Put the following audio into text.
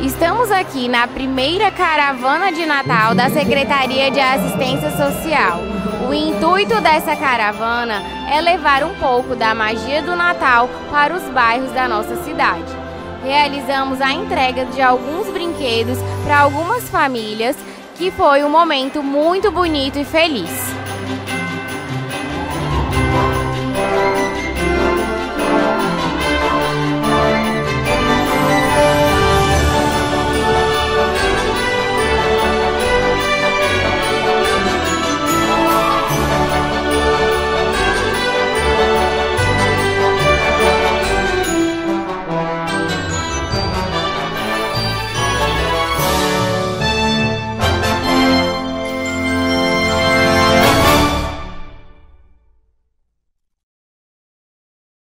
Estamos aqui na primeira caravana de Natal da Secretaria de Assistência Social. O intuito dessa caravana é levar um pouco da magia do Natal para os bairros da nossa cidade. Realizamos a entrega de alguns brinquedos para algumas famílias, que foi um momento muito bonito e feliz.